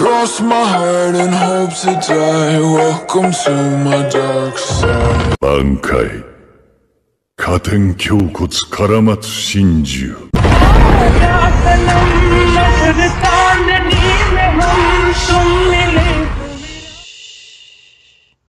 Cross my heart and hope to die. Welcome to my dark side. 挽回加点胸骨絡松真珠